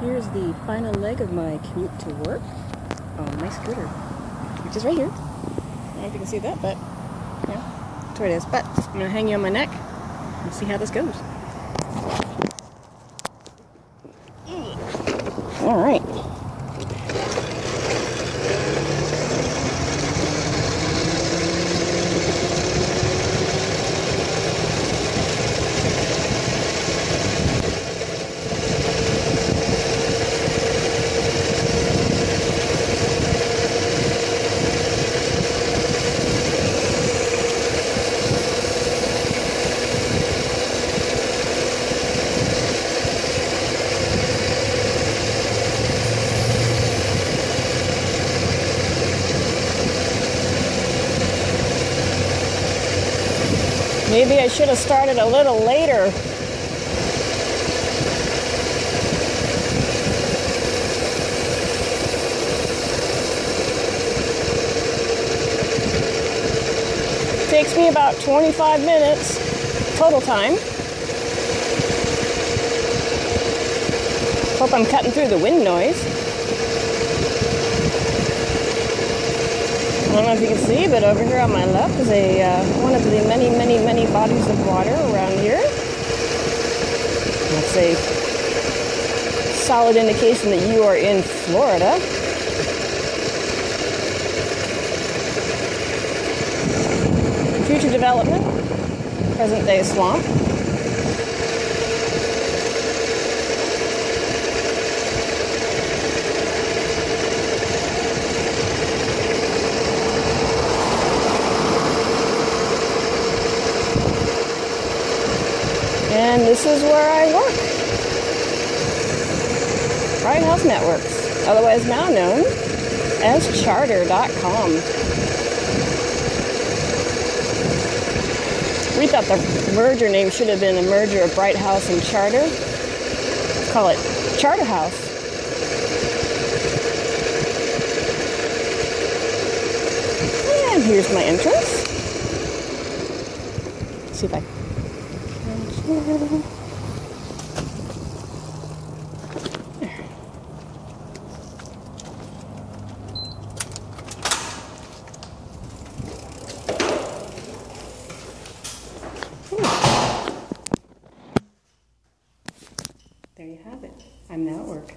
Here's the final leg of my commute to work on my scooter, which is right here. I don't know if you can see that, but yeah, that's where it is. But I'm gonna hang you on my neck and see how this goes. All right. Maybe I should have started a little later. Takes me about 25 minutes total time. Hope I'm cutting through the wind noise. I don't know if you can see, but over here on my left is a uh, one of the many, bodies of water around here. That's a solid indication that you are in Florida. Future development, present day swamp. And this is where I work. Bright House Networks, otherwise now known as Charter.com. We thought the merger name should have been a merger of Bright House and Charter. Let's call it Charter House. And here's my entrance. Let's see if I there you have it. I'm now at work.